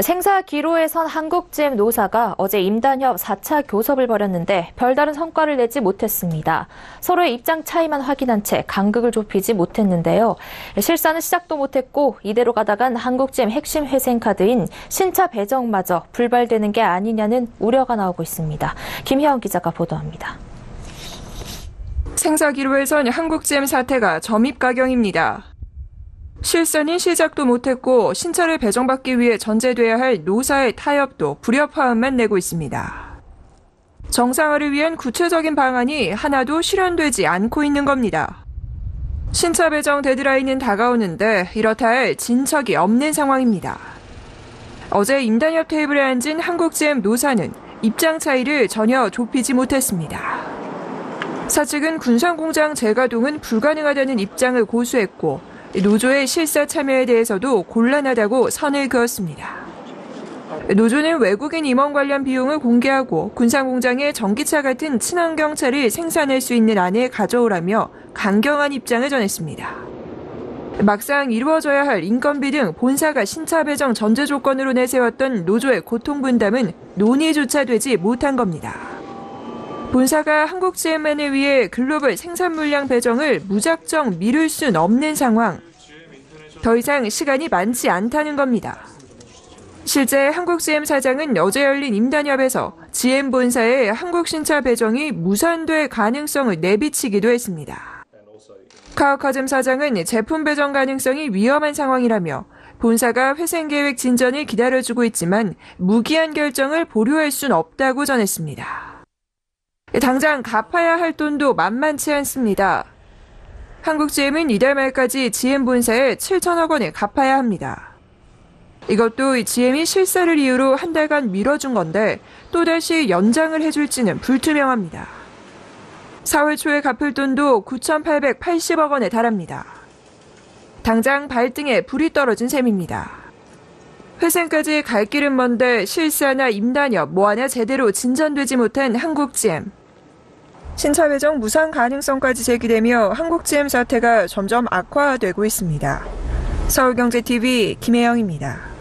생사 기로에 선 한국GM 노사가 어제 임단협 4차 교섭을 벌였는데 별다른 성과를 내지 못했습니다. 서로의 입장 차이만 확인한 채 간극을 좁히지 못했는데요. 실사는 시작도 못했고 이대로 가다간 한국GM 핵심 회생 카드인 신차 배정마저 불발되는 게 아니냐는 우려가 나오고 있습니다. 김혜영 기자가 보도합니다. 생사 기로에선 한국GM 사태가 점입 가경입니다. 실선인 시작도 못했고 신차를 배정받기 위해 전제돼야 할 노사의 타협도 불협화음만 내고 있습니다. 정상화를 위한 구체적인 방안이 하나도 실현되지 않고 있는 겁니다. 신차 배정 데드라인은 다가오는데 이렇다 할 진척이 없는 상황입니다. 어제 임단협 테이블에 앉은 한국GM 노사는 입장 차이를 전혀 좁히지 못했습니다. 사측은 군산공장 재가동은 불가능하다는 입장을 고수했고 노조의 실사 참여에 대해서도 곤란하다고 선을 그었습니다. 노조는 외국인 임원 관련 비용을 공개하고 군산공장에 전기차 같은 친환경 차를 생산할 수 있는 안을 가져오라며 강경한 입장을 전했습니다. 막상 이루어져야 할 인건비 등 본사가 신차 배정 전제 조건으로 내세웠던 노조의 고통 분담은 논의조차 되지 못한 겁니다. 본사가 한국 GM만을 위해 글로벌 생산 물량 배정을 무작정 미룰 순 없는 상황. 더 이상 시간이 많지 않다는 겁니다. 실제 한국 GM 사장은 어제 열린 임단협에서 GM 본사의 한국 신차 배정이 무산될 가능성을 내비치기도 했습니다. 카오카즘 사장은 제품 배정 가능성이 위험한 상황이라며 본사가 회생 계획 진전을 기다려주고 있지만 무기한 결정을 보류할 순 없다고 전했습니다. 당장 갚아야 할 돈도 만만치 않습니다. 한국GM은 이달 말까지 GM 본사에 7천억 원을 갚아야 합니다. 이것도 GM이 실사를 이유로 한 달간 미뤄준 건데 또다시 연장을 해줄지는 불투명합니다. 4월 초에 갚을 돈도 9,880억 원에 달합니다. 당장 발등에 불이 떨어진 셈입니다. 회생까지 갈 길은 먼데 실사나 임단협 뭐 하나 제대로 진전되지 못한 한국GM. 신차 배정 무상 가능성까지 제기되며 한국GM 사태가 점점 악화되고 있습니다. 서울경제TV 김혜영입니다.